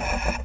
Ha ha ha.